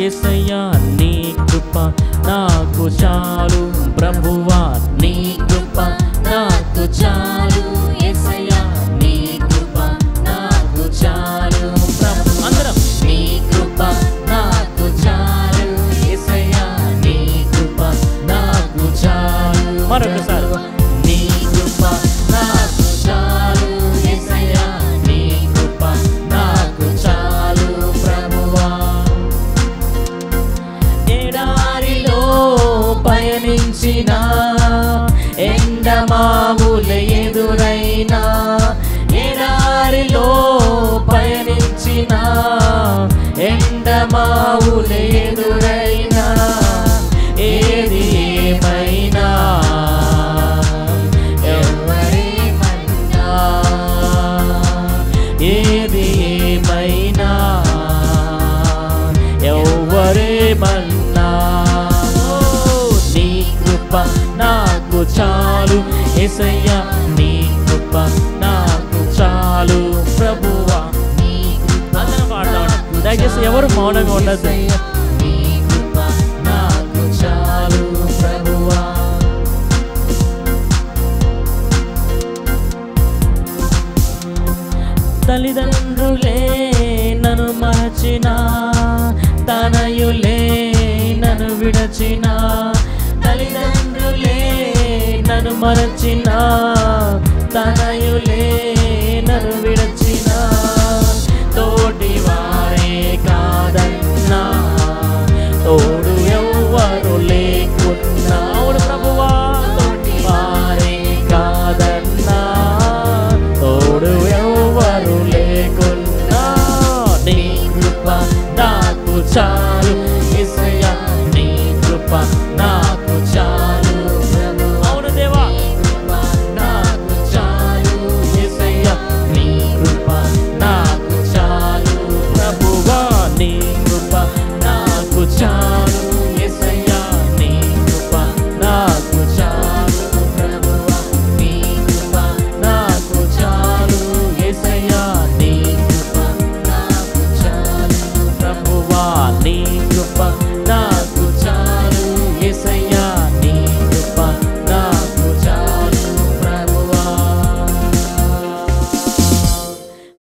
ఎసయా నీ కృప నాకు చాలు. ప్రభువా పయనించిన ఎండమావుల ఎదురైనా ఎడారిలో పయనించిన ఎండమావుల ఎదురైనా ఏది ఏమైనా ఎవరేమన్నా ఏది ఏమైనా ఎవరేమన్నా నాకు చాలు. ఎసయ్యా నీ కృప నాకు చాలు. ప్రభువా నీ కృప. దయచేసి ఎవరు మౌనంగా ఉండద్దు. నీ కృప నాకు చాలు. ప్రభువా. తల్లిదండ్రులే నన్ను మరచిన తనయులే నన్ను విడచిన తోటి వారే కాదన్నా తోడు ఎవ్వరు లేకున్నా. ప్రభువా తోటి వారే కాదన్నా తోడు ఎవ్వరు లేకున్నా. నీ కృప నాకు చాలు.